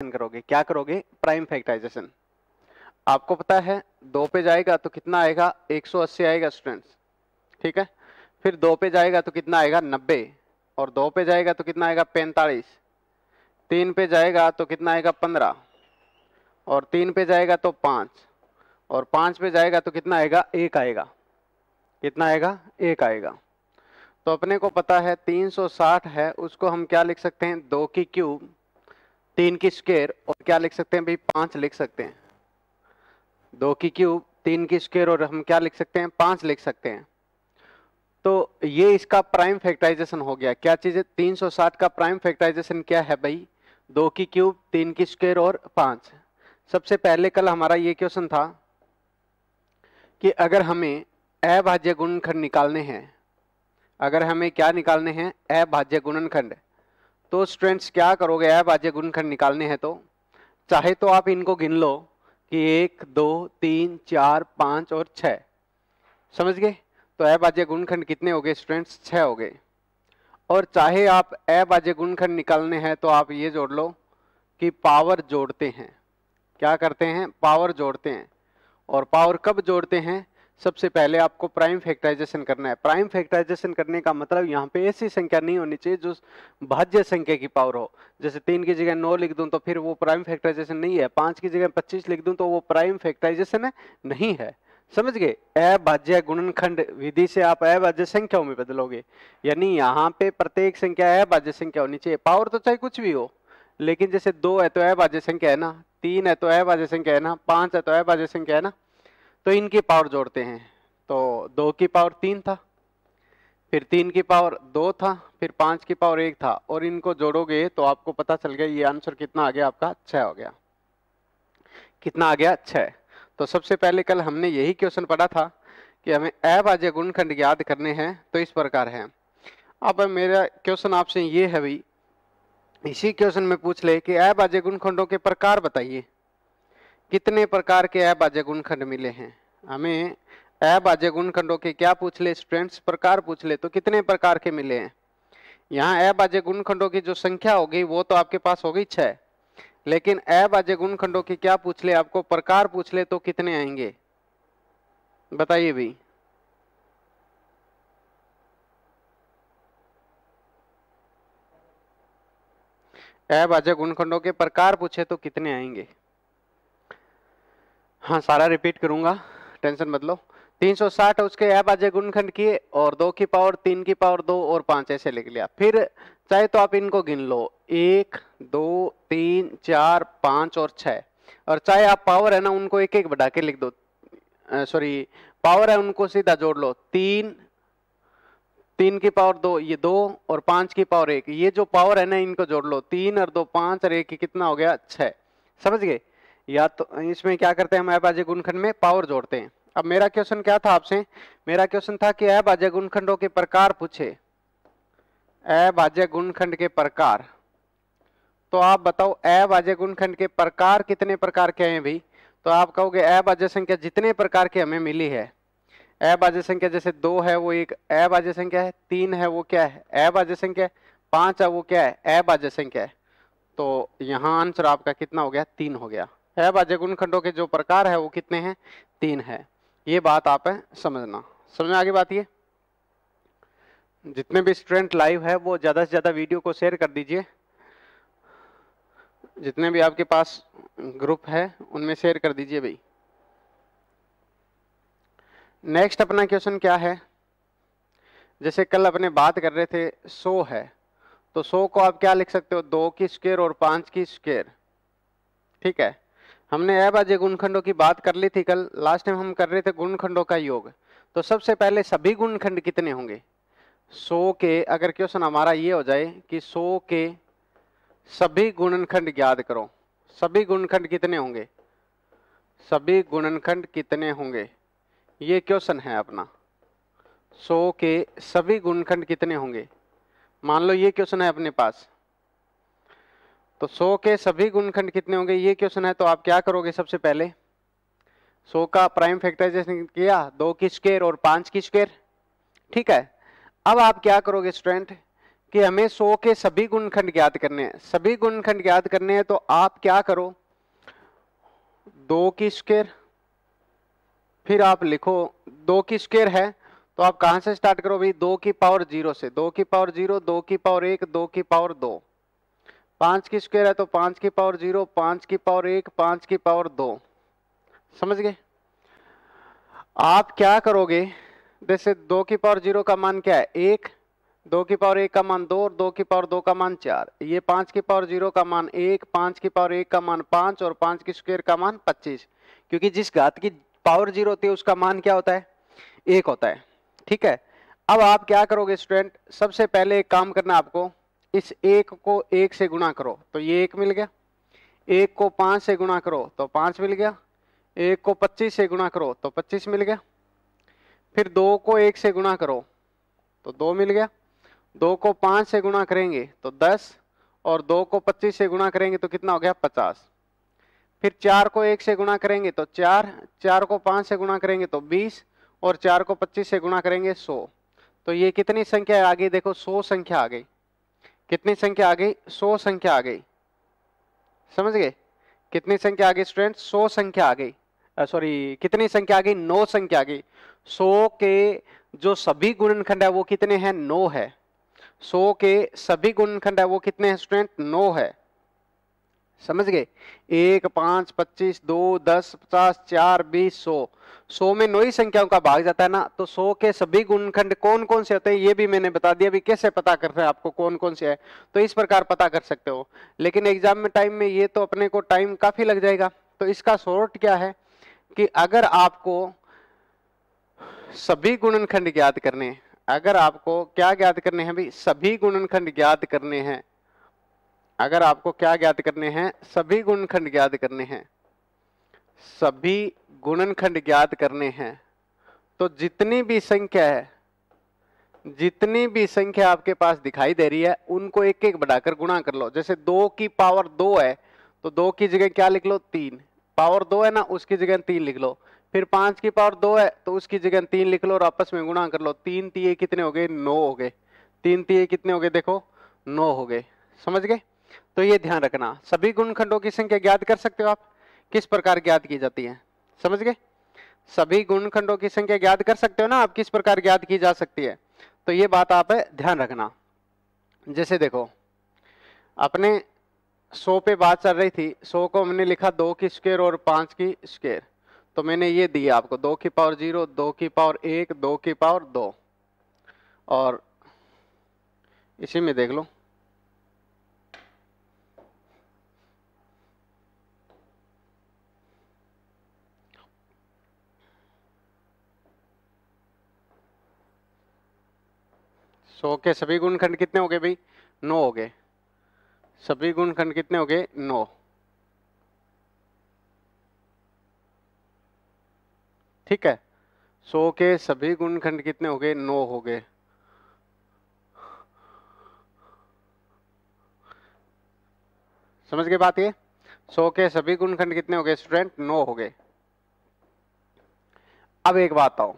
करोगे? क्या करोगे? प्राइम फैक्टराइजेशन आपको पता है, दो पे जाएगा तो कितना आएगा? 180 आएगा स्टूडेंट्स ठीक है? फिर दो पे जाएगा तो कितना आएगा? 90 और दो पे जाएगा तो कितना आएगा? 45 तीन पे जाएगा तो कितना आएगा? 15 और तीन पे जाएगा तो पाँच. और पाँच पे जाएगा तो कितना आएगा? एक आएगा. कितना आएगा? एक आएगा. तो अपने को पता है 360 है, उसको हम क्या लिख सकते हैं? दो की क्यूब तीन की स्क्वेयर और क्या लिख सकते हैं भाई? पाँच लिख सकते हैं। दो की क्यूब तीन की स्क्वेयर और हम क्या लिख सकते हैं? पाँच लिख सकते हैं। तो ये इसका प्राइम फैक्टराइजेशन हो गया। क्या चीज़ है? 360 का प्राइम फैक्टराइजेशन क्या है भाई? दो की क्यूब तीन की स्क्वेयर और पाँच। सबसे पहले कल हमारा ये क्वेश्चन था कि अगर हमें अभाज्य गुणनखंड निकालने हैं, अगर हमें क्या निकालने हैं? अभाज्य गुणनखंड। तो स्टूडेंट्स क्या करोगे अभाज्य गुणनखंड निकालने हैं तो। चाहे तो आप इनको गिन लो कि एक, दो, तीन, चार, पाँच और छ समझ गए? तो अभाज्य गुणनखंड कितने हो गए स्टूडेंट्स छः हो गए और चाहे आप अभाज्य गुणनखंड निकालने हैं तो आप ये जोड़ लो कि पावर जोड़ते हैं। क्या करते हैं? पावर जोड़ते हैं। और पावर कब जोड़ते हैं? सबसे पहले आपको प्राइम फैक्टराइजेशन करना है। प्राइम फैक्टराइजेशन करने का मतलब यहाँ पे ऐसी संख्या नहीं होनी चाहिए जो भाज्य संख्या की पावर हो। जैसे तीन की जगह नौ लिख दूँ तो फिर वो प्राइम फैक्टराइजेशन नहीं है। पाँच की जगह पच्चीस लिख दूँ तो वो प्राइम फैक्टराइजेशन नहीं है। समझ गए? अभाज्य गुणनखंड विधि से आप अभाज्य संख्याओं में बदलोगे। यानी यहाँ पे प्रत्येक संख्या अभाज्य संख्या होनी चाहिए। पावर तो चाहे कुछ भी हो, लेकिन जैसे दो है तो अभाज्य संख्या है ना, तीन है तो अभाज्य संख्या है ना, पाँच है तो अभाज्य संख्या है ना। तो इनकी पावर जोड़ते हैं। तो दो की पावर तीन था, फिर तीन की पावर दो था, फिर पाँच की पावर एक था। और इनको जोड़ोगे तो आपको पता चल गया ये आंसर कितना आ गया आपका? छह हो गया। कितना आ गया? छह। तो सबसे पहले कल हमने यही क्वेश्चन पढ़ा था कि हमें अभाज्य गुणखंड याद करने हैं तो इस प्रकार है। अब मेरा क्वेश्चन आपसे ये है भाई, इसी क्वेश्चन में पूछ ले कि अभाज्य गुणखंडों के प्रकार बताइए। कितने प्रकार के अभाज्य गुणखंड मिले हैं? हमें अभाज्य गुणखंडों के क्या पूछ ले स्टूडेंट्स प्रकार पूछ ले तो कितने प्रकार के मिले हैं? यहाँ अभाज्य गुणखंडों की जो संख्या होगी, वो तो आपके पास होगी छह। लेकिन अभाज्य गुणखंडों के क्या पूछ ले, आपको प्रकार पूछ ले तो कितने आएँगे? बताइए भाई। अभाज्य गुणखंडों के प्रकार पूछे तो कितने आएँगे? हाँ सारा रिपीट करूँगा। टेंशन मत लो। 360 उसके अभाज्य गुणखंड किए और दो की पावर तीन की पावर दो और पाँच ऐसे लिख लिया। फिर चाहे तो आप इनको गिन लो। एक, दो, तीन, चार, पाँच और छह और चाहे आप पावर है ना, उनको एक एक बढ़ा के लिख दो। सॉरी पावर है उनको सीधा जोड़ लो। तीन तीन की पावर दो, ये दो और पाँच की पावर एक। ये जो पावर है ना, इनको जोड़ लो। तीन और दो, पाँच और एक कितना हो गया? छह समझ गए? या तो इसमें क्या करते हैं हम अभाज्य गुणखंड में पावर जोड़ते हैं। अब मेरा क्वेश्चन क्या था आपसे? मेरा क्वेश्चन था कि अभाज्य गुणखंडों के प्रकार पूछे। अभाज्य गुणखंड के प्रकार। तो आप बताओ अभाज्य गुणखंड के प्रकार कितने प्रकार के हैं भाई? तो आप कहोगे अभाज्य संख्या जितने प्रकार की हमें मिली है। अभाज्य संख्या जैसे दो है, वो एक अभाज्य संख्या है, तीन है, वो क्या है? अभाज्य संख्या पाँच है, वो क्या है? अभाज्य संख्या है। तो यहाँ आंसर आपका कितना हो गया? तीन हो गया। अभाज्य गुणखंडों के जो प्रकार है वो कितने हैं? तीन है। ये बात आप है, समझना। समझ में आगे बात ये? जितने भी स्टूडेंट लाइव है, वो ज़्यादा से ज़्यादा वीडियो को शेयर कर दीजिए। जितने भी आपके पास ग्रुप है, उनमें शेयर कर दीजिए भाई। नेक्स्ट अपना क्वेश्चन क्या है? जैसे कल अपने बात कर रहे थे, सो है। तो सो को आप क्या लिख सकते हो? दो की स्क्वेयर और पाँच की स्क्वेयर ठीक है? हमने अभाज्य गुणखंडों की बात कर ली थी कल। लास्ट टाइम हम कर रहे थे गुणखंडों का योग। तो सबसे पहले सभी गुणखंड कितने होंगे? सो के, अगर क्वेश्चन हमारा ये हो जाए कि सो के सभी गुणनखंड याद करो। सभी गुणनखंड कितने होंगे? सभी गुणनखंड कितने होंगे? ये क्वेश्चन है अपना? सो के सभी गुणनखंड कितने होंगे? मान लो ये क्वेश्चन है अपने पास? तो सो के सभी गुणखंड कितने होंगे? ये क्वेश्चन है? तो आप क्या करोगे सबसे पहले? सो का प्राइम फैक्टराइजेशन किया, दो की स्केयर और पाँच की स्केयर ठीक है? अब आप क्या करोगे स्टूडेंट कि हमें सौ के सभी गुणखंड ज्ञात करने हैं। सभी गुणखंड ज्ञात करने हैं तो आप क्या करो? दो की स्क्वेयर फिर आप लिखो, दो की स्क्वेयर है तो आप कहाँ से स्टार्ट करो भाई? दो की पावर ज़ीरो से। दो की पावर ज़ीरो दो की पावर एक, दो की पावर दो। पाँच की स्क्वेयर है तो पाँच की पावर ज़ीरो पाँच की पावर एक, पाँच की पावर दो। समझ गए? आप क्या करोगे? जैसे दो की पावर ज़ीरो का मान क्या है? एक, दो की पावर एक का मान दो और दो की पावर दो का मान चार। ये पाँच की पावर ज़ीरो का मान एक, पाँच की पावर एक का मान पाँच और पाँच की स्क्वेयर का मान पच्चीस। क्योंकि जिस घात की पावर ज़ीरो होती है उसका मान क्या होता है? एक होता है। ठीक है? अब आप क्या करोगे स्टूडेंट सबसे पहले एक काम करना आपको। इस एक को एक से गुणा करो तो ये एक मिल गया। एक को पाँच से गुणा करो तो पाँच मिल गया। एक को पच्चीस से गुणा करो तो पच्चीस मिल गया। फिर दो को एक से गुणा करो तो दो मिल गया। दो को पाँच से गुणा करेंगे तो दस। और दो को पच्चीस से गुणा करेंगे तो कितना हो गया? पचास। फिर चार को एक से गुणा करेंगे तो चार। चार को पाँच से गुणा करेंगे तो बीस। और चार को पच्चीस से गुणा करेंगे, सौ। तो ये कितनी संख्या आ गई देखो, सौ संख्या आ गई। कितनी संख्या आ गई? सौ संख्या आ गई। समझ गए? कितनी संख्या आ गई स्टूडेंट सौ संख्या आ गई। सॉरी कितनी संख्या आ गई? नौ संख्या आ गई। सौ के जो सभी गुणनखंड है वो कितने हैं? नौ है। सौ के सभी गुणनखंड है वो कितने हैं स्टूडेंट नौ है। समझ गए? एक, पाँच, पच्चीस, दो, दस, पचास, चार, बीस, सौ। सौ में नौ ही संख्याओं का भाग जाता है ना? तो सौ के सभी गुणखंड कौन कौन से होते हैं? ये भी मैंने बता दिया। अभी कैसे पता कर रहे हैं आपको कौन कौन से है? तो इस प्रकार पता कर सकते हो। लेकिन एग्ज़ाम में टाइम में ये तो अपने को टाइम काफ़ी लग जाएगा। तो इसका शॉर्ट क्या है? कि अगर आपको सभी गुणनखंड ज्ञात करने अगर आपको क्या ज्ञात करने हैं? भाई सभी गुणनखंड ज्ञात करने हैं। अगर आपको क्या ज्ञात करने हैं, सभी गुणनखंड ज्ञात करने हैं। सभी गुणनखंड ज्ञात करने हैं। तो जितनी भी संख्या है, जितनी भी संख्या आपके पास दिखाई दे रही है, उनको एक एक बढ़ाकर गुणा कर लो। जैसे दो की पावर दो है तो दो की जगह क्या लिख लो? तीन। पावर दो है ना, उसकी जगह तीन लिख लो। फिर पाँच की पावर दो है तो उसकी जगह तीन लिख लो और आपस में गुणा कर लो। तीन तीय कितने हो गए? नौ हो गए। तीन तीय कितने हो गए? देखो, नौ हो गए। समझ गए? तो ये ध्यान रखना, सभी गुणखंडों की संख्या ज्ञात कर सकते हो आप? किस प्रकार ज्ञात की जाती है? समझ गए? सभी गुणखंडों की संख्या ज्ञात कर सकते हो ना आप? किस प्रकार ज्ञात की जा सकती है? तो ये बात आप ध्यान रखना। जैसे देखो, अपने सौ पे बात चल रही थी, सौ को हमने लिखा दो की स्क्वेयर और पाँच की स्क्वेयर तो मैंने ये दिया आपको, दो की पावर ज़ीरो, दो की पावर एक, दो की पावर दो। और इसी में देख लो सौ के सभी गुणखंड कितने हो गए भाई? नौ हो गए। सभी गुणखंड कितने हो गए? नौ। ठीक है? सौ के सभी गुणखंड कितने हो गए? नौ हो गए। समझ गए बात ये? सौ के सभी गुणखंड कितने हो गए, स्टूडेंट? नौ हो गए। अब एक बात आओ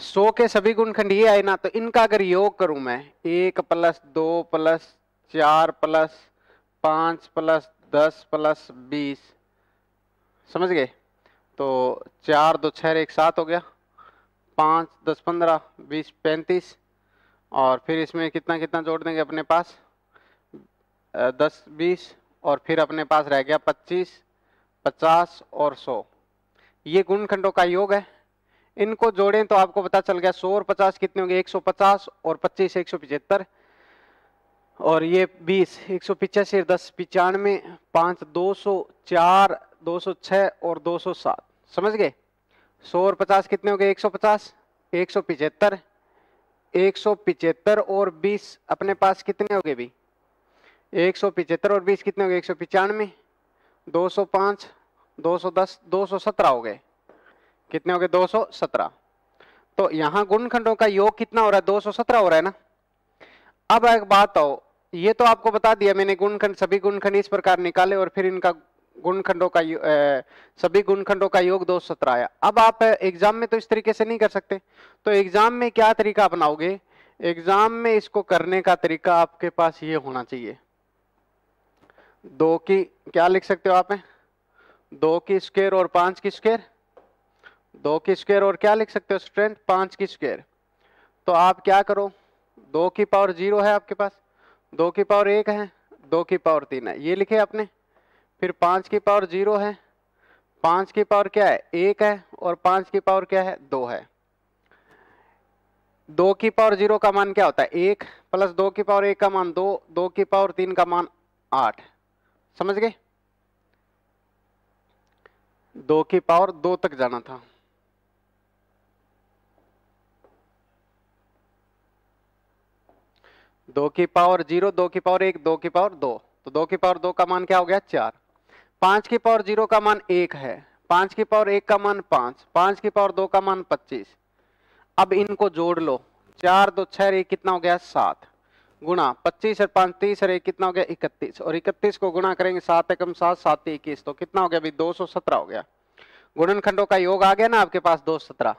सौ के सभी गुणखंड ये आए ना तो इनका अगर योग करूँ मैं, एक प्लस दो प्लस चार प्लस पाँच प्लस दस प्लस बीस, समझ गए? तो चार दो छह एक सात हो गया। पाँच दस पंद्रह, बीस पैंतीस, और फिर इसमें कितना कितना जोड़ देंगे अपने पास? दस बीस, और फिर अपने पास रह गया पच्चीस, पचास और सौ। ये गुणखंडों का योग है। इनको जोड़ें तो आपको पता चल गया सौ और पचास कितने होंगे? एक सौ पचास और पच्चीस, एक सौ पिछहत्तर और ये बीस, एक सौ पिचासी दस, पिचानवे, पाँच, दो सौ चार, दो सौ छह और दो सौ सात। समझ गए? सौ और पचास कितने हो गए एक सौ पचास, एक सौ पिछहत्तर एक सौ पिछहत्तर और बीस अपने पास कितने हो गए भी? एक सौ पिछहत्तर और बीस कितने हो गए एक सौ पिचानवे, दो सौ पाँच, दो सौ दस, दो सौ सत्रह हो गए। कितने हो गए? 217 तो यहाँ गुणखंडों का योग कितना हो रहा है? 217 हो रहा है ना? अब एक बात आओ ये तो आपको बता दिया मैंने गुणखंड सभी गुणखंड इस प्रकार निकाले और फिर इनका गुणखंडों का ए, सभी गुणखंडों का योग दो सत्रह आया। अब आप एग्ज़ाम में तो इस तरीके से नहीं कर सकते। तो एग्ज़ाम में क्या तरीका अपनाओगे? एग्ज़ाम में इसको करने का तरीका आपके पास ये होना चाहिए। दो की क्या लिख सकते हो आप दो की स्क्वेयर और पाँच की स्क्वेयर दो की स्क्वेयर और क्या लिख सकते हो स्टूडेंट पाँच की स्क्वेयर तो आप क्या करो दो की पावर ज़ीरो है आपके पास दो की पावर एक है दो की पावर तीन है ये लिखे आपने फिर पाँच की पावर ज़ीरो है पाँच की पावर क्या है एक है और पाँच की पावर क्या है दो है दो की पावर ज़ीरो का मान क्या होता है एक प्लस दो की पावर एक का मान दो दो की पावर तीन का मान आठ समझ गए दो की पावर दो तक जाना था दो की पावर ज़ीरो, दो की पावर एक, दो की पावर दो। तो दो की पावर दो का मान क्या हो गया? चार। पाँच की पावर ज़ीरो का मान एक है। पाँच की पावर एक का मान पाँच। पाँच की पावर दो का मान पच्चीस। अब इनको जोड़ लो। चार, दो, छह, एक कितना हो गया? सात। गुणा पच्चीस और पाँच, तीस और एक कितना हो गया? इकतीस। और इकतीस को गुणा करेंगे सात एकम सात सात, इक्कीस। तो कितना हो गया? अभी दो सौ सत्रह हो गया। गुणनखंडों का योग आ गया ना आपके पास? दो सत्रह।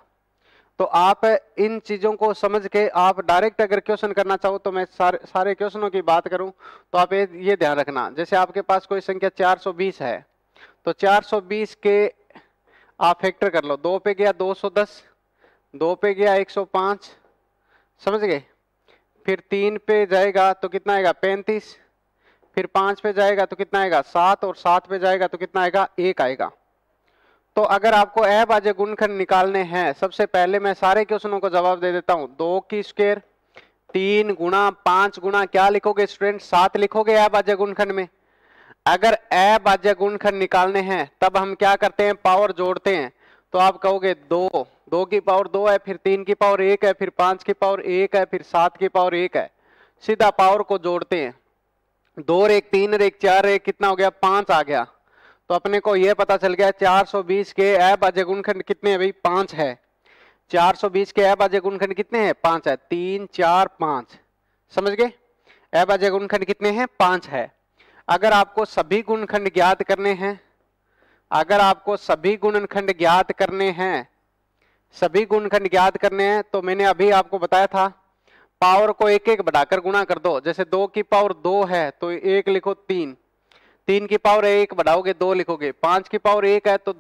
तो आप इन चीज़ों को समझ के आप डायरेक्ट अगर क्वेश्चन करना चाहो तो मैं सारे सारे क्वेश्चनों की बात करूँ तो आप ये ध्यान रखना। जैसे आपके पास कोई संख्या 420 है तो 420 के आप फैक्टर कर लो। दो पे गया 210 दो पे गया 105 समझ गए? फिर तीन पे जाएगा तो कितना आएगा? पैंतीस। फिर पाँच पे जाएगा तो कितना आएगा? सात, और सात पे जाएगा तो कितना आएगा? एक आएगा। तो अगर आपको अभाज्य गुणखंड निकालने हैं, सबसे पहले मैं सारे क्वेश्चनों को जवाब दे देता हूँ। दो की स्क्वेयर तीन गुणा, पाँच गुणा, क्या लिखोगे स्टूडेंट? सात लिखोगे अभाज्य गुणखंड में? अगर अभाज्य गुणखंड निकालने हैं, तब हम क्या करते हैं? पावर जोड़ते हैं। तो आप कहोगे दो दो की पावर दो है, फिर तीन की पावर एक है, फिर पाँच की पावर एक है, फिर सात की पावर एक है। सीधा पावर को जोड़ते हैं। दो एक तीन एक चार एक कितना हो गया? पाँच आ गया। तो अपने को यह पता चल गया 420 के अभाज्य गुणखंड कितने भाई? पाँच है। 420 के अभाज्य गुणखंड कितने हैं? पाँच है। तीन, चार, पाँच। समझ गए? अभाज्य गुणखंड कितने हैं? पाँच है। अगर आपको सभी गुणखंड ज्ञात करने हैं, अगर आपको सभी गुणनखंड ज्ञात करने हैं, सभी गुणखंड ज्ञात करने हैं तो मैंने अभी आपको बताया था, पावर को एक एक बढ़ाकर गुणा कर दो। जैसे दो की पावर दो है तो एक लिखो तीन। तीन की पावर एक बढ़ाओगे, दो लिखोगे। पाँच की पावर एक है तो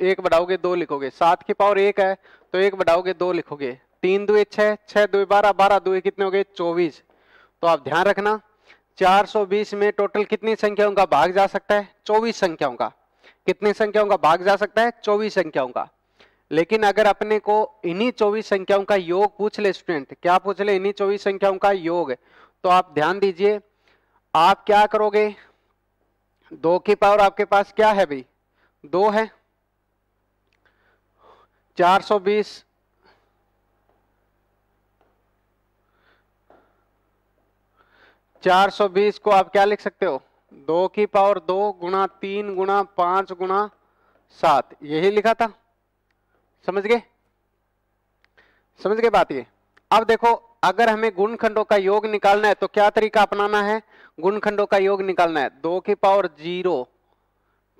एक बढ़ाओगे, दो लिखोगे। सात की पावर एक है तो एक बढ़ाओगे, दो लिखोगे। तीन दुए छह छह दुए बारह बारह दुए कितने हो गए? चौबीस। तो आप ध्यान रखना 420 में टोटल कितनी संख्याओं का भाग जा सकता है? चौबीस संख्याओं का। कितनी संख्याओं का भाग जा सकता है? चौबीस संख्याओं का। लेकिन अगर अपने को इन्हीं चौबीस संख्याओं का योग पूछ ले स्टूडेंट क्या पूछ ले इन्हीं चौबीस संख्याओं का योग? तो आप ध्यान दीजिए, आप क्या करोगे? दो की पावर आपके पास क्या है भाई? दो है। 420 420 को आप क्या लिख सकते हो? दो की पावर दो गुणा तीन गुणा पाँच गुणा सात। यही लिखा था। समझ गए? समझ गए बात ये? अब देखो अगर हमें गुणखंडों का योग निकालना है तो क्या तरीका अपनाना है? गुणखंडों का योग निकालना है। दो की पावर ज़ीरो,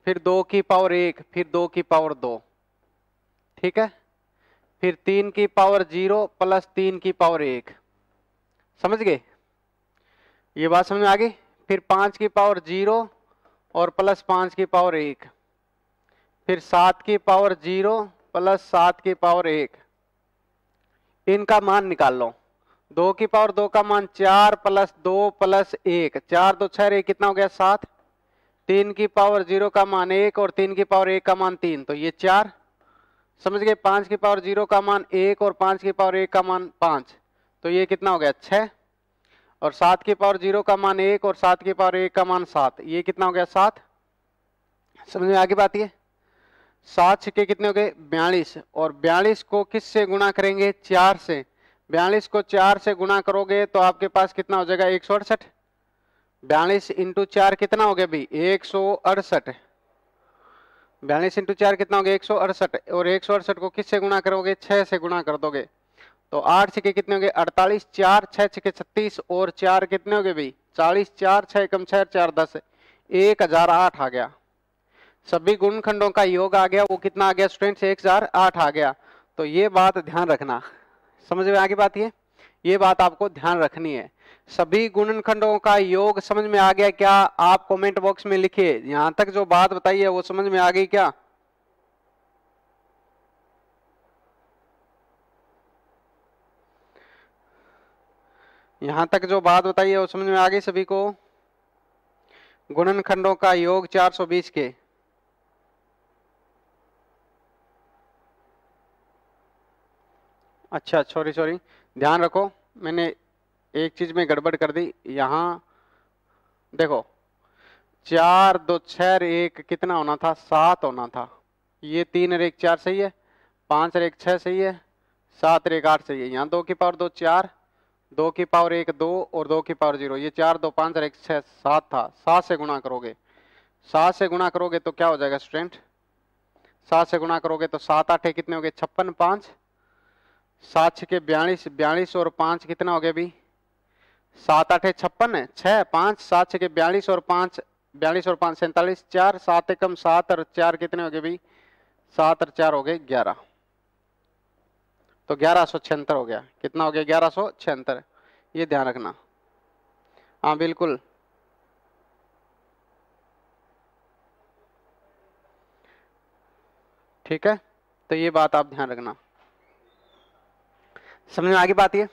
फिर दो की पावर एक, फिर दो की पावर दो। ठीक है? फिर तीन की पावर ज़ीरो प्लस तीन की पावर एक। समझ गए? ये बात समझ में आ गई? फिर पाँच की पावर ज़ीरो और प्लस पाँच की पावर एक। फिर सात की पावर ज़ीरो प्लस सात की पावर एक। इनका मान निकाल लो। दो की पावर दो का मान चार प्लस दो प्लस एक। चार दो छह कितना हो गया? सात। तीन की पावर ज़ीरो का मान एक और तीन की पावर एक का मान तीन। तो ये चार। समझ गए? पाँच की पावर ज़ीरो का मान एक और पाँच की पावर एक का मान पाँच। तो ये कितना हो गया? छह। और सात की पावर ज़ीरो का मान एक और सात की पावर एक का मान सात। ये कितना हो गया? सात। समझ में आगे बात ये? सात छिके कितने हो गए? बयालीस। और बयालीस को किस से गुणा करेंगे? चार से। बयालीस को चार से गुणा करोगे तो आपके पास कितना हो जाएगा? एक सौ अड़सठ। बयालीस इंटू चार कितना हो गया भाई? एक सौ अड़सठ। बयालीस इंटू चार कितना हो गया? एक सौ अड़सठ। और एक सौ अड़सठ को किससे गुणा करोगे? छह से गुणा कर दोगे। तो आठ छिके कितने हो गए? अड़तालीस, चार छह छिके छत्तीस और चार कितने हो गए भाई? चालीस, चार छह कम छह, चार दस। एक हज़ार आठ आ गया। सभी गुणखंडों का योग आ गया। वो कितना आ गया? स्टूडेंट्स, एक हज़ार आठ आ गया। तो ये बात ध्यान रखना। समझ में आगे बात ये? ये बात आपको ध्यान रखनी है। सभी गुणनखंडों का योग समझ में आ गया क्या? आप कमेंट बॉक्स में लिखिए। यहाँ तक जो बात बताई है वो समझ में आ गई क्या? यहाँ तक जो बात बताई है वो समझ में आ गई सभी को? गुणनखंडों का योग 420 के। अच्छा सॉरी सॉरी ध्यान रखो, मैंने एक चीज़ में गड़बड़ कर दी। यहाँ, देखो, चार दो छह एक कितना होना था? सात होना था। ये तीन एक चार सही है, पाँच एक छह सही है, सात एक आठ सही है। यहाँ दो की पावर दो चार, दो की पावर एक दो और दो की पावर ज़ीरो। ये चार दो पाँच एक छह सात था। सात से गुणा करोगे। सात से गुणा करोगे तो क्या हो जाएगा स्टूडेंट सात से गुणा करोगे तो सात आठ कितने हो गए? छप्पन पाँच। सात के बयालीस बयालीस और पाँच कितना हो गया अभी? सात आठ छप्पन है, छह, पाँच, सात के बयालीस और पाँच, बयालीस और पाँच सैंतालीस, चार, सात एकम सात और चार कितने हो गए भाई सात और चार हो गए ग्यारह। तो ग्यारह सौ छिहत्तर हो गया। कितना हो गया? ग्यारह सौ छिहत्तर। ये ध्यान रखना। हाँ बिल्कुल। ठीक है? तो ये बात आप ध्यान रखना। समझ में आगे बात ये?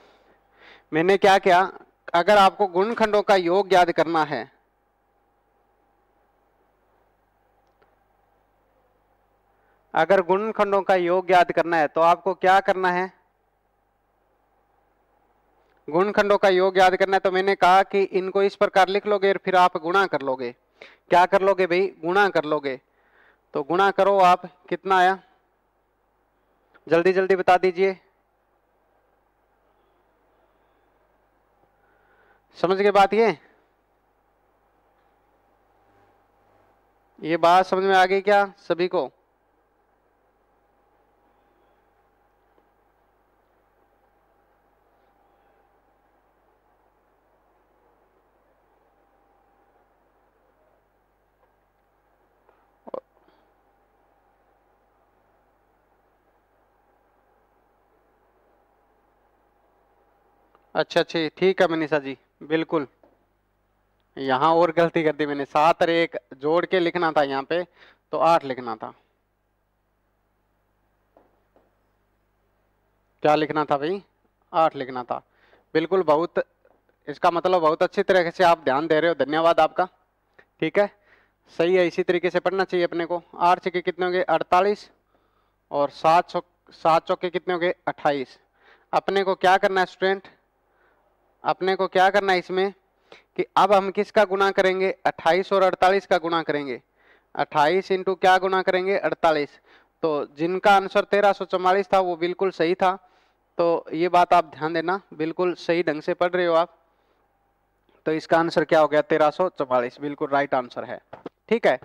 मैंने क्या किया? अगर आपको गुणखंडों का योग याद करना है, अगर गुणखंडों का योग याद करना है तो आपको क्या करना है? गुणखंडों का योग याद करना है तो मैंने कहा कि इनको इस प्रकार लिख लोगे और फिर आप गुणा कर लोगे। क्या कर लोगे भाई? गुणा कर लोगे। तो गुणा करो आप। कितना आया? जल्दी जल्दी बता दीजिए। समझ गए बात ये? ये बात समझ में आ गई क्या सभी को? अच्छा अच्छा ठीक है मनीषा जी। बिल्कुल। यहाँ और गलती कर दी मैंने। सात और एक जोड़ के लिखना था यहाँ पे तो आठ लिखना था। क्या लिखना था भाई? आठ लिखना था। बिल्कुल बहुत, इसका मतलब बहुत अच्छी तरीके से आप ध्यान दे रहे हो। धन्यवाद आपका। ठीक है? सही है, इसी तरीके से पढ़ना चाहिए अपने को। आठ चौके कितने हो गए अड़तालीस। और सात चौक सात चौके कितने हो गए अट्ठाईस। अपने को क्या करना है स्टूडेंट अपने को क्या करना है इसमें? कि अब हम किसका गुना करेंगे? 28 और 48 का गुना करेंगे। 28 इंटू क्या गुना करेंगे? 48 तो जिनका आंसर तेरह था, वो बिल्कुल सही था। तो ये बात आप ध्यान देना, बिल्कुल सही ढंग से पढ़ रहे हो आप। तो इसका आंसर क्या हो गया? तेरह बिल्कुल राइट आंसर है। ठीक है?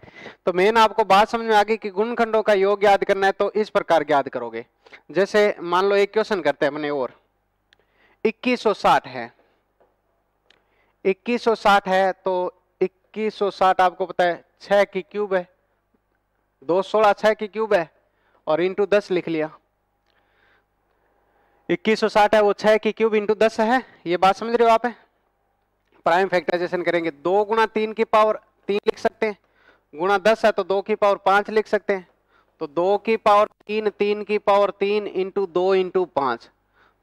तो मेन आपको बात समझ में आ गई कि गुणखंडों का योग याद करना है तो इस प्रकार याद करोगे। जैसे मान लो एक क्वेश्चन करते हैं अपने और 2160 है। 2160 है तो 2160 आपको पता है, छह की क्यूब है, दो सोलह छह की क्यूब है, और इंटू दस लिख लिया। 2160 है, वो छह की क्यूब इंटू दस है, ये बात समझ रहे हो आप? प्राइम फैक्टराइजेशन करेंगे, दो गुणा तीन की पावर तीन लिख सकते हैं, गुणा दस है तो दो की पावर पाँच लिख सकते हैं तो दो की पावर तीन तीन की पावर तीन इंटू दो इंटू पाँच।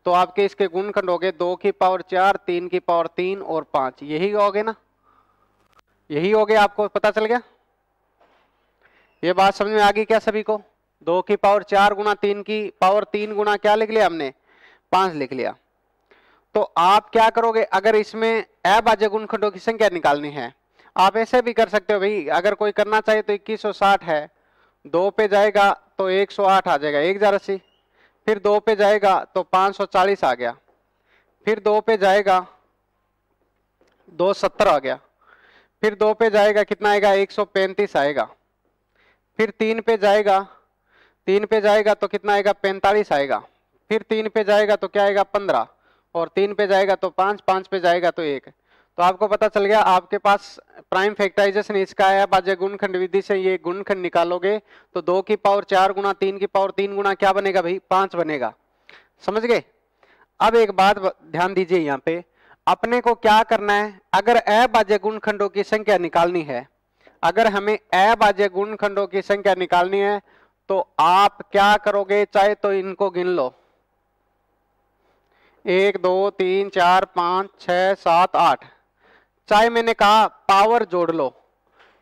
तो आपके इसके गुणखंड हो गए दो की पावर चार, तीन की पावर तीन और पाँच। यही हो गए ना? यही हो गया आपको पता चल गया? ये बात समझ में आ गई क्या सभी को? दो की पावर चार गुना तीन की पावर तीन गुना क्या लिख लिया हमने? पाँच लिख लिया। तो आप क्या करोगे? अगर इसमें अभाज्य गुणखंडों की संख्या निकालनी है, आप ऐसे भी कर सकते हो भाई। अगर कोई करना चाहिए तो इक्कीस है। दो पे जाएगा तो 108 आ जाएगा। एक हज़ार अस्सी फिर दो पे जाएगा तो 540 आ गया। फिर दो पे जाएगा दो सत्तर आ गया। फिर दो पे जाएगा कितना आएगा? 135 आएगा। फिर तीन पे जाएगा, तीन पे जाएगा तो कितना आएगा? 45 आएगा। फिर तीन पे जाएगा तो क्या आएगा? 15 और तीन पे जाएगा तो पाँच पाँच पे जाएगा तो एक। तो आपको पता चल गया, आपके पास प्राइम फैक्टराइजेशन इसका है। बाजे गुणखंड विधि से ये गुणखंड निकालोगे तो दो की पावर चार गुना तीन की पावर तीन गुना क्या बनेगा भाई? पाँच बनेगा। समझ गए? अब एक बात ध्यान दीजिए यहाँ पे। अपने को क्या करना है? अगर अबाज्य गुणखंडों की संख्या निकालनी है, अगर हमें अबाज्य गुणखंडों की संख्या निकालनी है तो आप क्या करोगे? चाहे तो इनको गिन लो। एक, दो, तीन, चार, पाँच छ सात, आठ। चाहे मैंने कहा पावर जोड़ लो।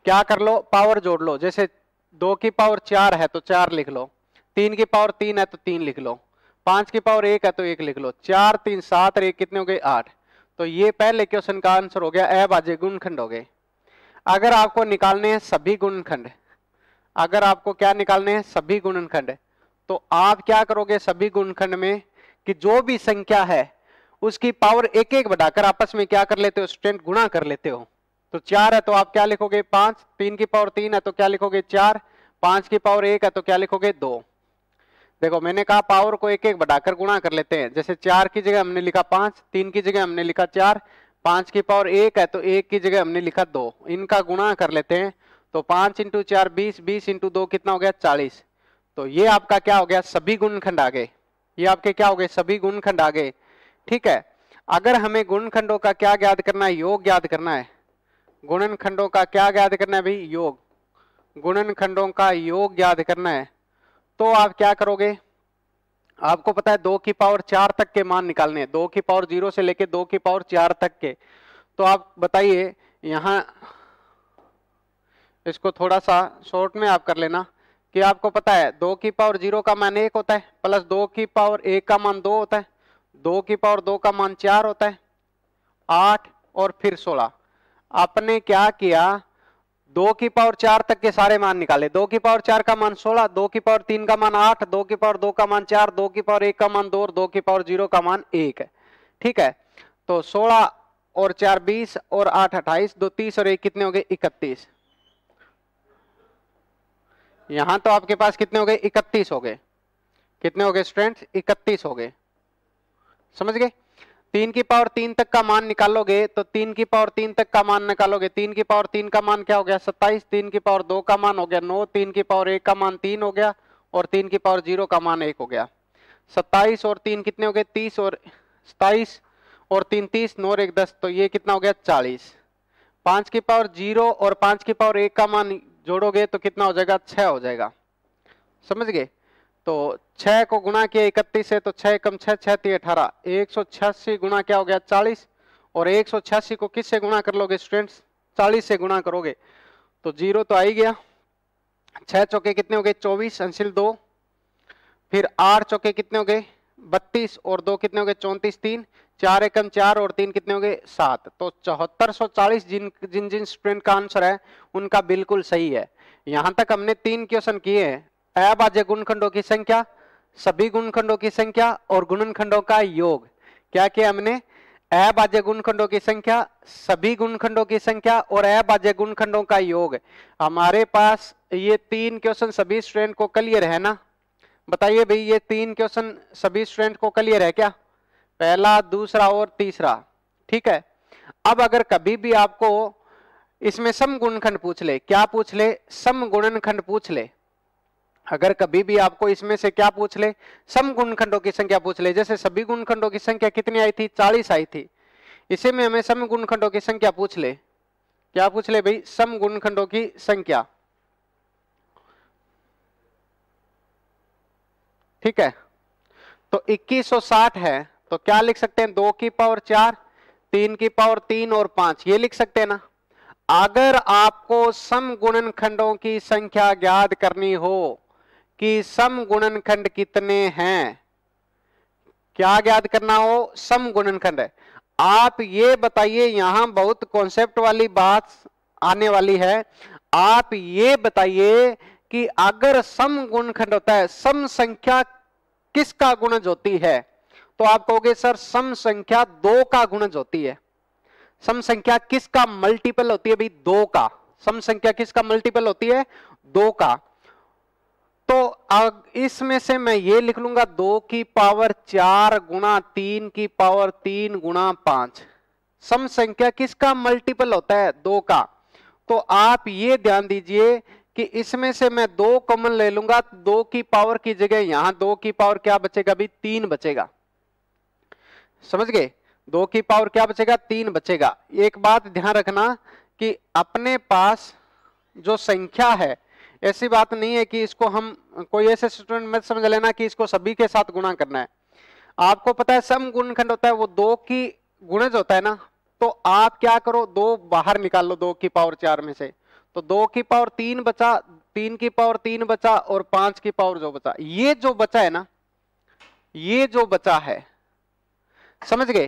क्या कर लो? पावर जोड़ लो। जैसे दो की पावर चार है तो चार लिख लो। तीन की पावर तीन है तो तीन लिख लो। पाँच की पावर एक है तो एक लिख लो। चार, तीन, सात, और एक कितने हो गए? आठ। तो ये पहले क्वेश्चन का आंसर हो गया। ए बाजे, गुणखंड हो गए। अगर आपको निकालने हैं सभी गुणखंड। अगर आपको क्या निकालने हैं? सभी गुणनखंड तो आप क्या करोगे सभी गुणखंड में कि जो भी संख्या है उसकी पावर एक एक बढ़ाकर आपस में क्या कर लेते हो? स्टूडेंट गुणा कर लेते हो। तो चार है तो आप क्या लिखोगे? पाँच। तीन की पावर तीन है तो क्या लिखोगे? चार। पाँच की पावर एक है तो क्या लिखोगे? दो। देखो, मैंने कहा पावर को एक एक बढ़ाकर गुणा कर लेते हैं। जैसे चार की जगह हमने लिखा पाँच, तीन की जगह हमने लिखा चार, पाँच की पावर एक है तो एक की जगह हमने लिखा दो। इनका गुणा कर लेते हैं। तो पाँच इंटू चार, बीस बीस इंटू दो कितना हो गया? चालीस। तो ये आपका क्या हो गया? सभी गुणखंड आ गए ये आपके क्या हो गए? सभी गुणखंड आ गए ठीक है, अगर हमें गुणखंडों का क्या ज्ञात करना है, योग याद करना है। गुणन खंडों का क्या याद करना है भाई? योग। गुणन खंडों का योग याद करना है। तो आप क्या करोगे? आपको पता है दो की पावर चार तक के मान निकालने हैं। दो की पावर ज़ीरो से लेके दो की पावर चार तक के। तो आप बताइए, यहाँ इसको थोड़ा सा शॉर्ट में आप कर लेना कि आपको पता है दो की पावर ज़ीरो का मान एक होता है प्लस दो की पावर एक का मान दो होता है। दो की पावर दो का मान चार होता है, आठ और फिर सोलह। आपने क्या किया? दो की पावर चार तक के सारे मान निकाले। दो की पावर चार का मान सोलह, दो की पावर तीन का मान आठ, दो की पावर दो का मान चार, दो की पावर एक का मान दो और दो की पावर ज़ीरो का मान एक है। ठीक है? तो सोलह और चार बीस और आठ अट्ठाईस, दो तीस और एक कितने हो गए? इकतीस। यहाँ तो आपके पास कितने हो गए? इकतीस हो गए। कितने हो गए स्टूडेंट इकतीस हो गए। समझ गए? तीन की पावर तीन तक का मान निकालोगे तो तीन की पावर तीन तक का मान निकालोगे। तीन की पावर तीन का मान क्या हो गया? सत्ताईस। तीन की पावर दो का मान हो गया नौ। तीन की पावर एक का मान तीन हो गया और तीन की पावर ज़ीरो का मान एक हो गया। सत्ताईस और तीन कितने हो गए? तीस और सताइस और तीन तीस, नौ एक दस तो ये कितना हो गया? चालीस। पाँच की पावर ज़ीरो और पाँच की पावर एक का मान जोड़ोगे तो कितना हो जाएगा? छह हो जाएगा। समझ गए? तो छह को गुणा किया इकतीस से तो छह कम छह थी अठारह। एक सौ छियासी गुणा क्या हो गया? चालीस। और एक सौ छियासी को किससे गुणा कर लोगे स्टूडेंट्स चालीस से गुणा करोगे। तो ज़ीरो तो आ ही गया। छह चौके कितने हो गए? चौबीस, अंशिल दो। फिर आठ चौके कितने हो गए? बत्तीस। और दो कितने हो गए? चौंतीस, तीन। चार एकम चार और तीन कितने हो गए? सात। तो चौहत्तर सौ चालीस जिन जिन जिन स्टूडेंट का आंसर है, उनका बिल्कुल सही है। यहाँ तक हमने तीन क्वेश्चन किए हैं। अबाज्य गुणखंडों की संख्या, सभी गुणखंडों की संख्या और गुणनखंडों का योग। क्या किया हमने? अबाज्य गुणखंडों की संख्या, सभी गुणखंडों की संख्या और अबाज्य गुणखंडों का योग। हमारे पास ये तीन क्वेश्चन सभी स्टूडेंट को क्लियर है ना? बताइए भाई, ये तीन क्वेश्चन सभी स्टूडेंट को क्लियर है क्या? पहला, दूसरा और तीसरा। ठीक है? अब अगर कभी भी आपको इसमें सम गुणखंड पूछ ले, क्या पूछ ले? सम गुणनखंड पूछ ले। अगर कभी भी आपको इसमें से क्या पूछ ले, सम गुणखंडों की संख्या पूछ ले। जैसे सभी गुणखंडों की संख्या कितनी आई थी? चालीस आई थी। इसे में हमें सम गुणखंडों की संख्या पूछ ले। क्या पूछ ले भाई? सम गुणखंडों की संख्या। ठीक है? तो 2160 है तो क्या लिख सकते हैं? दो की पावर चार, तीन की पावर तीन और पाँच। ये लिख सकते हैं ना? अगर आपको सम गुणनखंडों की संख्या ज्ञात करनी हो कि सम गुणनखंड कितने हैं? क्या ज्ञात करना हो? सम गुणनखंड है। आप ये बताइए, यहाँ बहुत कॉन्सेप्ट वाली बात आने वाली है। आप ये बताइए कि अगर सम गुणखंड होता है सम संख्या किसका गुणज होती है? तो आप कहोगे, सर सम संख्या दो का गुणज होती है। सम संख्या किसका मल्टीपल होती है? भाई दो का। सम संख्या किसका मल्टीपल होती है? दो का। तो इसमें से मैं ये लिख लूँगा, दो की पावर चार गुणा तीन की पावर तीन गुणा पाँच। सम संख्या किसका मल्टीपल होता है? दो का। तो आप ये ध्यान दीजिए कि इसमें से मैं दो कॉमन ले लूँगा, दो की पावर की जगह यहाँ, दो की पावर क्या बचेगा? भी तीन बचेगा। समझ गए? दो की पावर क्या बचेगा? तीन बचेगा। एक बात ध्यान रखना कि अपने पास जो संख्या है ऐसी बात नहीं है कि इसको हम, कोई ऐसे स्टूडेंट मत समझ लेना कि इसको सभी के साथ गुणा करना है। आपको पता है, सम गुणखंड होता है, वो दो की गुणज होता है ना तो आप क्या करो, दो बाहर निकाल लो, दो की पावर चार में से। तो दो की पावर तीन बचा, तीन की पावर तीन बचा और पाँच की पावर जो बचा। ये जो बचा है ना, ये जो बचा है, समझ गए?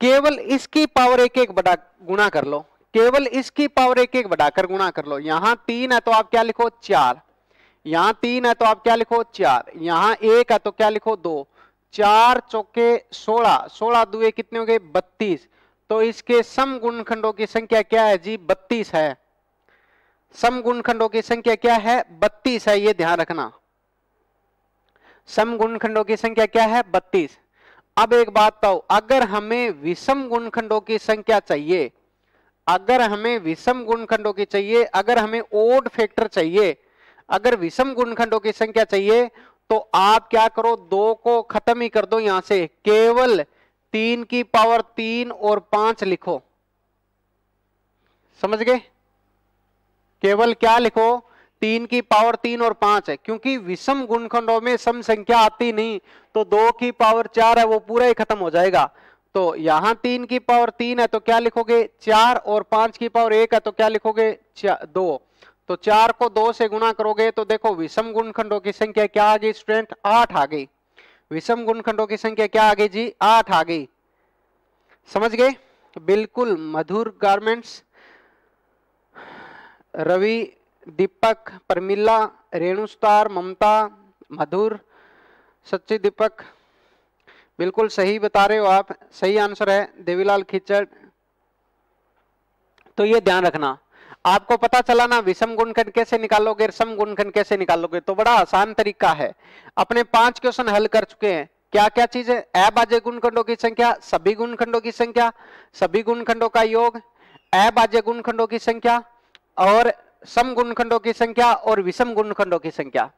केवल इसकी पावर एक एक बड़ा गुणा कर लो। केवल इसकी पावर एक एक बढ़ाकर गुणा कर लो। यहाँ तीन है तो आप क्या लिखो? चार। यहाँ तीन है तो आप क्या लिखो? चार। यहाँ एक है तो क्या लिखो? दो। चार चौके सोलह। सोलह दुए कितने हो गए? बत्तीस। तो इसके सम गुणखंडों की संख्या क्या है जी? बत्तीस है। सम गुणखंडों की संख्या क्या है? बत्तीस है, ये ध्यान रखना। सम गुणखंडों की संख्या क्या है? बत्तीस। अब एक बात तो अगर हमें विषम गुणखंडों की संख्या चाहिए अगर हमें विषम गुणखंडों की चाहिए, अगर हमें ओड फैक्टर चाहिए, अगर विषम गुणखंडों की संख्या चाहिए तो आप क्या करो, दो को खत्म ही कर दो यहाँ से। केवल तीन की पावर तीन और पाँच लिखो। समझ गए? केवल क्या लिखो? तीन की पावर तीन और पाँच है। क्योंकि विषम गुणखंडों में सम संख्या आती नहीं तो दो की पावर चार है, वो पूरा ही खत्म हो जाएगा। तो यहाँ तीन की पावर तीन है तो क्या लिखोगे? चार और पाँच की पावर एक है तो क्या लिखोगे? दो। तो चार को दो से गुना करोगे तो देखो विषम गुणखंडों की संख्या क्या आ गई स्टूडेंट? आठ आ गई। विषम गुणखंडों की संख्या क्या आ गई जी? आठ आ गई। समझ गए? बिल्कुल मधुर गारमेंट्स रवि, दीपक, परमिला, रेणुस्तार, ममता, मधुर, सच्ची दीपक। बिल्कुल सही बता रहे हो आप, सही आंसर है, देवीलाल खिचड़। तो ये ध्यान रखना, आपको पता चला ना विषम गुणखंड कैसे निकालोगे सम गुणखंड कैसे निकालोगे तो बड़ा आसान तरीका है। अपने पाँच क्वेश्चन हल कर चुके हैं। क्या क्या चीज़ है? अबाज्य गुणखंडों की संख्या, सभी गुणखंडों की संख्या, सभी गुणखंडों का योग अबाज्य गुणखंडों की संख्या, और सम गुणखंडों की संख्या, और विषम गुणखंडों की संख्या।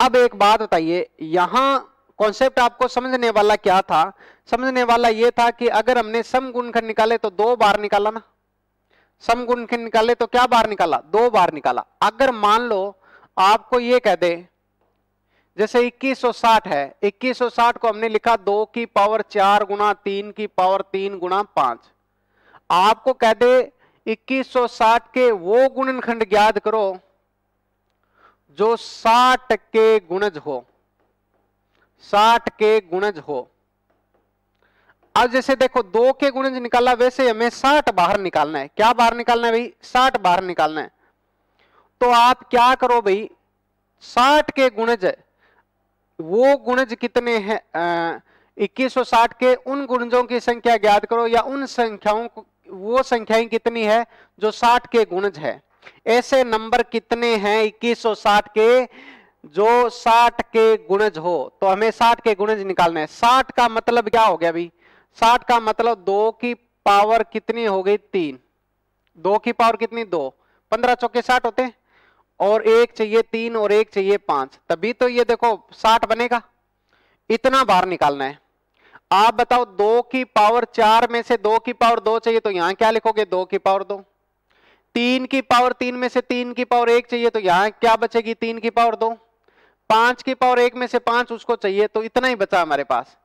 अब एक बात बताइए, यहाँ कॉन्सेप्ट आपको समझने वाला क्या था? समझने वाला यह था कि अगर हमने सम गुणखंड निकाले तो दो बार निकाला ना। सम गुणखंड निकाले तो क्या बार निकाला? दो बार निकाला। अगर मान लो आपको ये कह दे, जैसे 2160 है 2160 को हमने लिखा दो की पावर चार गुना तीन की पावर तीन गुना पाँच। आपको कह दे 2160 के वो गुणनखंड ज्ञात करो, जो 60 के गुणज हो। 60 के गुणज हो। अब जैसे देखो, दो के गुणज निकाला वैसे हमें 60 बाहर निकालना है। क्या बाहर निकालना है भाई? 60 बाहर निकालना है। तो आप क्या करो भाई? 60 के गुणज वो गुणज कितने हैं? इक्कीस सौ साठ के उन गुणजों की संख्या ज्ञात करो या उन संख्याओं वो संख्याएँ कितनी है जो 60 के गुणज है? ऐसे नंबर कितने हैं 2160 के? जो 60 के गुणज हो तो हमें 60 के गुणज निकालने हैं। 60 का मतलब क्या हो गया अभी? 60 का मतलब दो की पावर कितनी हो गई? तीन। दो की पावर कितनी? दो। पंद्रह चौके साठ होते और एक चाहिए तीन और एक चाहिए पाँच। तभी तो ये देखो, साठ बनेगा। इतना बाहर निकालना है। आप बताओ, दो की पावर चार में से दो की पावर दो चाहिए तो यहाँ क्या लिखोगे? दो की पावर दो। तीन की पावर तीन में से तीन की पावर एक चाहिए तो यहाँ क्या बचेगी? तीन की पावर दो। पाँच की पावर एक में से पाँच उसको चाहिए तो इतना ही बचा हमारे पास।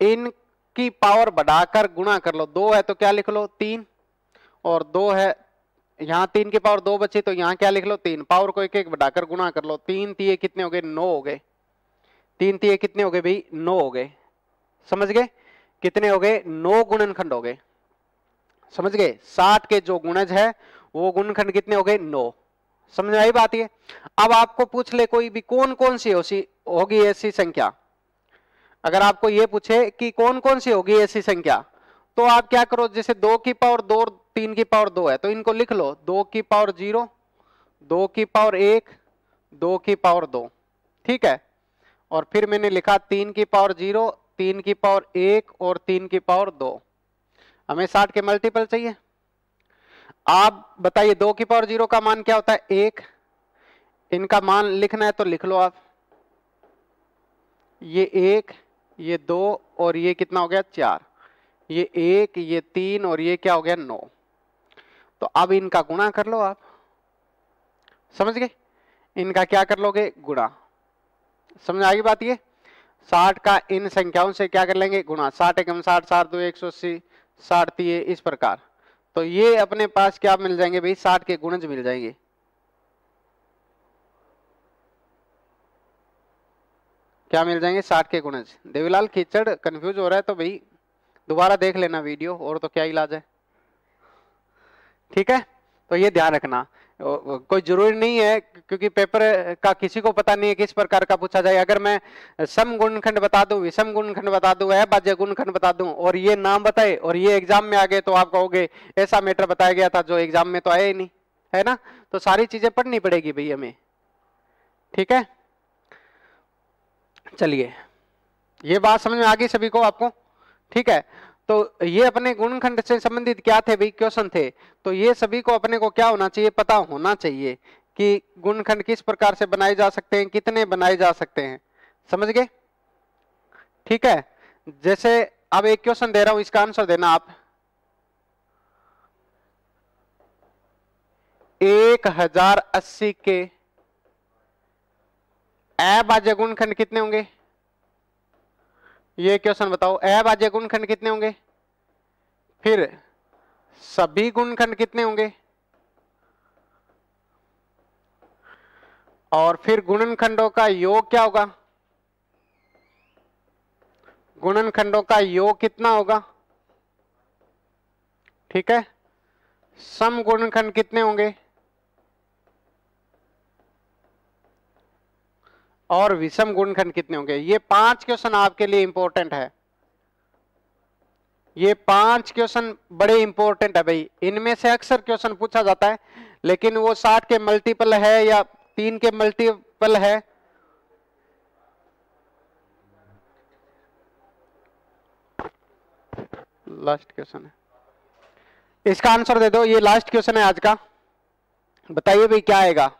इन की पावर बढ़ाकर गुणा कर लो। दो है तो क्या लिख लो? तीन। और दो है, यहाँ तीन की पावर दो बची तो यहाँ क्या लिख लो? तीन। पावर को एक एक बढ़ाकर गुणा कर लो। तीन तीय कितने हो गए? नौ हो गए। तीन तीय कितने हो गए भाई? नौ हो गए। समझ गए? कितने हो गए? नौ गुणनखंड हो गए। समझ गए? साठ के जो गुणज है, वो गुणनखंड कितने हो गए? नौ। समझ आई बात ये? अब आपको पूछ ले कोई भी कौन कौन सी होगी ऐसी संख्या? अगर आपको ये पूछे कि कौन कौन सी होगी ऐसी संख्या तो आप क्या करो, जैसे दो की पावर दो तीन की पावर दो है तो इनको लिख लो। दो की पावर ज़ीरो, दो की पावर एक, दो की पावर दो, ठीक है? और फिर मैंने लिखा तीन की पावर ज़ीरो, तीन की पावर एक और तीन की पावर दो। हमें साठ के मल्टीपल चाहिए? आप बताइए, दो की पावर ज़ीरो का मान क्या होता है? एक। इनका मान लिखना है तो लिख लो आप। ये एक, ये दो, और ये कितना हो गया? चार। ये एक, ये तीन, और ये क्या हो गया? नौ। तो अब इनका गुणा कर लो आप। समझ गए? इनका क्या कर लोगे? गुणा। समझ आ गई बात ये? साठ का इन संख्याओं से क्या कर लेंगे? गुणा। साठ एकम साठ साठ दो एक सौ अस्सी, साठ तीय इस प्रकार। तो ये अपने पास क्या मिल जाएँगे भाई? साठ के गुणज मिल जाएँगे। क्या मिल जाएँगे? साठ के गुणज। देवीलाल खिचड़ कंफ्यूज हो रहा है तो भाई दोबारा देख लेना वीडियो, और तो क्या इलाज है? ठीक है? तो ये ध्यान रखना। कोई ज़रूरी नहीं है क्योंकि पेपर का किसी को पता नहीं है किस प्रकार का पूछा जाए। अगर मैं सम गुणखंड बता दूँ, विषम गुणखंड बता दूँ बाज्य गुणखंड बता दूँ, और ये नाम बताए, और ये एग्ज़ाम में आ गए तो आप कहोगे, ऐसा मैटर बताया गया था जो एग्ज़ाम में तो आया ही नहीं, है ना? तो सारी चीज़ें पढ़नी पड़ेगी भाई हमें। ठीक है? चलिए, ये बात समझ में आ गई सभी को आपको? ठीक है? तो ये अपने गुणखंड से संबंधित क्या थे भाई? क्वेश्चन थे। तो ये सभी को अपने को क्या होना चाहिए? पता होना चाहिए कि गुणखंड किस प्रकार से बनाए जा सकते हैं, कितने बनाए जा सकते हैं। समझ गए? ठीक है। जैसे अब एक क्वेश्चन दे रहा हूँ, इसका आंसर देना आप। एक हज़ार अस्सी के अबाज्य गुणखंड कितने होंगे? ये क्वेश्चन बताओ अभाज्य गुणखंड कितने होंगे? फिर, सभी गुणखंड कितने होंगे? और फिर गुणनखंडों का योग क्या होगा? गुणनखंडों का योग कितना होगा? ठीक है? सम गुणनखंड कितने होंगे? और विषम गुणखंड कितने होंगे? ये पाँच क्वेश्चन आपके लिए इंपॉर्टेंट है। ये पाँच क्वेश्चन बड़े इंपॉर्टेंट है भाई। इनमें से अक्सर क्वेश्चन पूछा जाता है, लेकिन वो साठ के मल्टीपल है या तीन के मल्टीपल है? लास्ट क्वेश्चन है। इसका आंसर दे दो। ये लास्ट क्वेश्चन है आज का। बताइए भाई, क्या आएगा?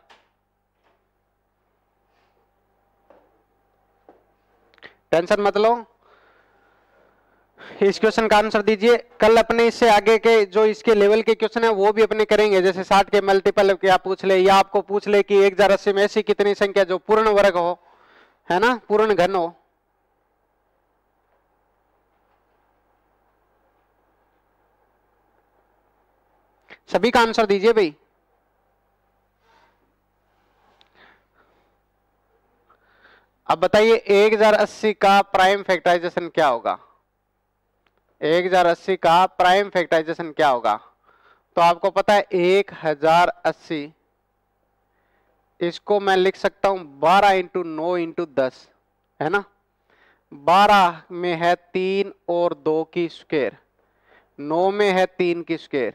टेंशन मत लो। इस क्वेश्चन का आंसर दीजिए। कल अपने इससे आगे के जो इसके लेवल के क्वेश्चन है, वो भी अपने करेंगे। जैसे साठ के मल्टीपल के आप पूछ ले, या आपको पूछ ले कि एक हज़ार अस्सी में ऐसी कितनी संख्या जो पूर्ण वर्ग हो, है ना? पूर्ण घन हो। सभी का आंसर दीजिए भाई। अब बताइए, एक हज़ार अस्सी का प्राइम फैक्टराइजेशन क्या होगा? एक हज़ार अस्सी का प्राइम फैक्टराइजेशन क्या होगा? तो आपको पता है, एक हज़ार अस्सी, इसको मैं लिख सकता हूँ, बारह इंटू नौ इंटू दस, है ना? बारह में है तीन और दो की स्क्वेयर नौ में है तीन की स्क्वेयर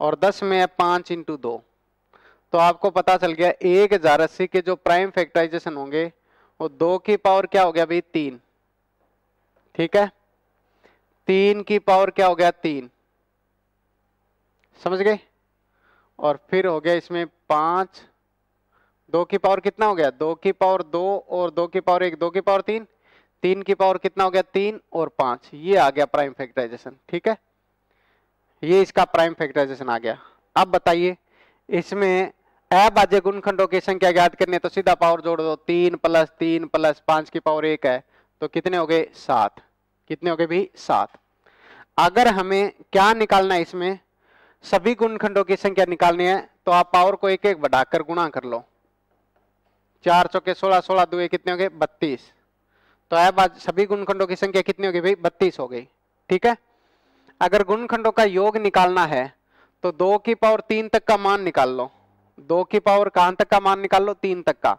और दस में है पाँच इंटू दो। तो आपको पता चल गया, एक हज़ार अस्सी के जो प्राइम फैक्टराइजेशन होंगे वो दो की पावर क्या हो गया भाई तीन। ठीक है? तीन की पावर क्या हो गया? तीन। समझ गए? और फिर हो गया इसमें पाँच। दो की पावर कितना हो गया? दो की पावर दो और दो की पावर एक। दो की पावर तीन। तीन की पावर कितना हो गया? तीन और पाँच। ये आ गया प्राइम फैक्टराइजेशन। ठीक है? ये इसका प्राइम फैक्टराइजेशन आ गया। अब बताइए, इसमें अभाज्य गुणखंडों की संख्या ज्ञात करनी है तो सीधा पावर जोड़ दो, तीन प्लस तीन प्लस पाँच की पावर एक है तो कितने हो गए? सात। कितने हो गए भी? सात। अगर हमें क्या निकालना है इसमें? सभी गुणखंडों की संख्या निकालनी है तो आप पावर को एक एक बढ़ाकर गुणा कर लो। चार चौके सोलह सोलह दुए कितने हो गए? बत्तीस। तो अब सभी गुणखंडों की संख्या कितनी होगी भाई? बत्तीस हो गई। ठीक है? अगर गुणखंडों का योग निकालना है तो दो की पावर तीन तक का मान निकाल लो। दो की पावर कहाँ तक का मान निकाल लो तीन तक का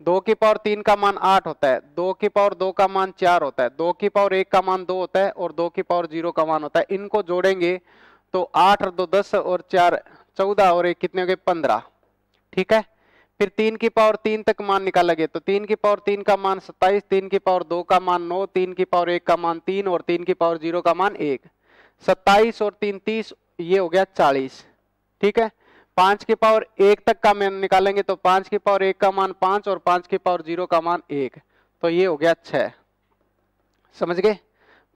दो की पावर तीन का मान आठ होता है दो की पावर दो का मान चार होता है दो की पावर एक का मान दो होता है और दो की पावर ज़ीरो का मान होता है इनको जोड़ेंगे तो आठ और दो दस और चार चौदह और एक कितने हो गए पंद्रह ठीक है फिर तीन की पावर तीन तक मान निकाला गया तो तीन की पावर तीन का मान सत्ताईस तीन की पावर दो का मान नौ तीन की पावर एक का मान तीन और तीन की पावर ज़ीरो का मान एक सत्ताईस और तीन तीस ये हो गया चालीस ठीक है पाँच की पावर एक तक का मान निकालेंगे तो पाँच की पावर एक का मान पाँच और पाँच की पावर ज़ीरो का मान एक। तो ये हो गया छ समझ गए?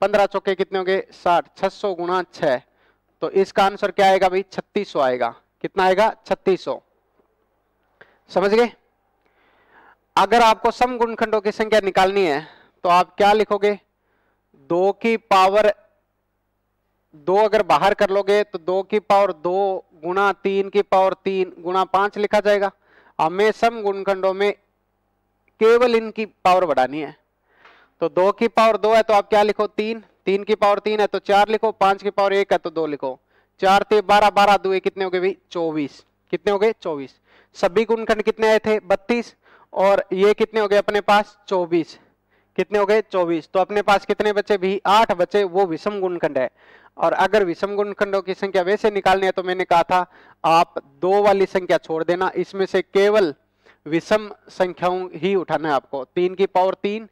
पंद्रह चौके कितने हो गए साठ। छह सौ गुणा छह। तो इसका आंसर क्या आएगा भाई? छत्तीस सौ आएगा। कितना आएगा? छत्तीस सौ। समझ गए? अगर आपको सम गुणखंडों की संख्या निकालनी है तो आप क्या लिखोगे? दो की पावर दो अगर बाहर कर लोगे तो दो की पावर दो गुणा तीन की पावर तीन गुणा पाँच लिखा जाएगा। हमें सम गुणखंडों में केवल इनकी पावर बढ़ानी है। तो दो की पावर दो है तो आप क्या लिखो? तीन। तीन की पावर तीन है तो चार लिखो। पाँच की पावर एक है तो दो लिखो। चार ते बारह बारह दो कितने हो गए भाई? चौबीस। कितने हो गए? चौबीस। सभी गुणखंड कितने आए थे? बत्तीस। और ये कितने हो गए अपने पास? चौबीस। कितने हो गए? चौबीस। तो अपने पास कितने बचे? भी आठ बचे, वो विषम गुणखंड है। और अगर विषम गुणखंडों की संख्या वैसे निकालनी है तो मैंने कहा था, आप दो वाली संख्या छोड़ देना। इसमें से केवल विषम संख्याओं ही उठाना है आपको। तीन की पावर तीन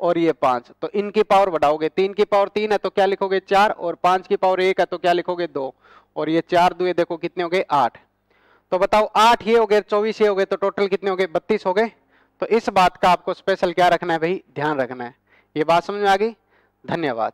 और ये पाँच। तो इनकी पावर बढ़ाओगे। तीन की पावर तीन है तो क्या लिखोगे? चार। और पाँच की पावर एक है तो क्या लिखोगे? दो। और ये चार दुए देखो कितने हो गए? आठ। तो बताओ, आठ ये हो गए, चौबीस ये हो गए तो टोटल कितने हो गए? बत्तीस हो गए। तो इस बात का आपको स्पेशल क्या रखना है भाई? ध्यान रखना है। ये बात समझ में आ गई? धन्यवाद।